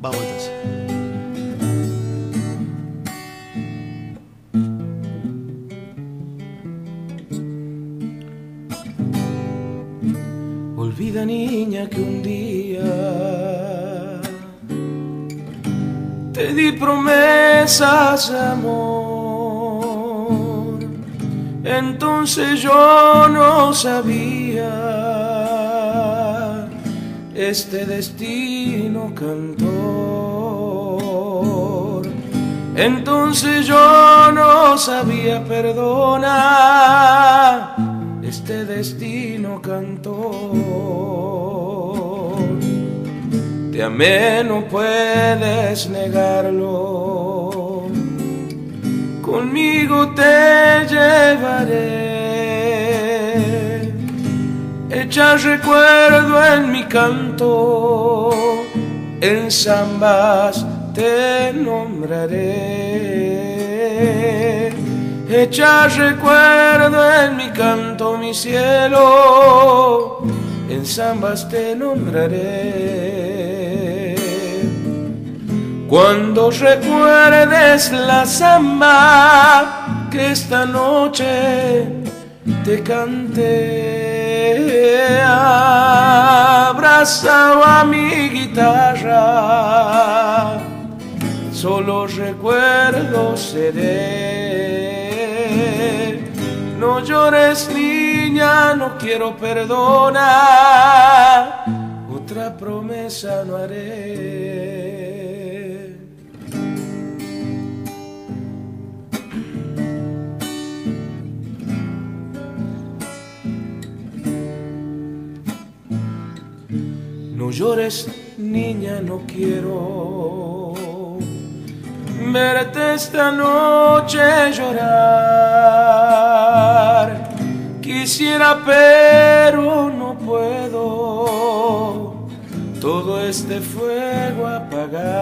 Vamos entonces. Olvida niña que un día te di promesas amor. Entonces yo no sabía este destino cantor. Entonces yo no sabía perdonar este destino cantor. Te amé, no puedes negarlo. Conmigo te llevaré. Echa recuerdo en mi canto, en zambas te nombraré. Echa recuerdo en mi canto, mi cielo, en zambas te nombraré. Cuando recuerdes la samba que esta noche te canté, abrazado a mi guitarra, solo recuerdo seré. No llores niña, no quiero perdonar, otra promesa no haré. No llores niña, no quiero verte esta noche llorar. Quisiera, pero no puedo todo este fuego apagar.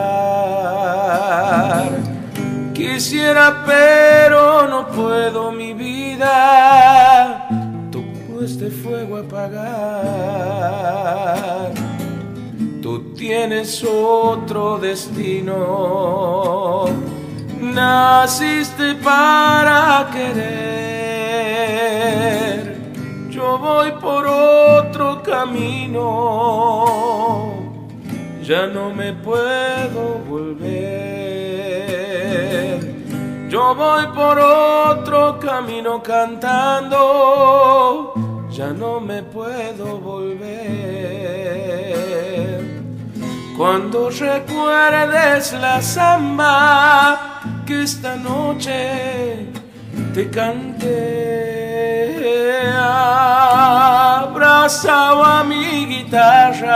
Quisiera, pero no puedo mi vida todo este fuego apagar. Tienes otro destino, naciste para querer. Yo voy por otro camino, ya no me puedo volver. Yo voy por otro camino cantando, ya no me puedo volver. Cuando recuerdes la samba que esta noche te canté, abrazado a mi guitarra,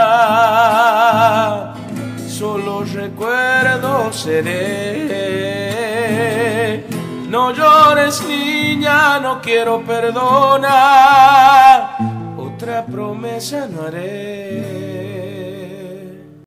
solo recuerdo seré. No llores niña, no quiero perdonar, otra promesa no haré.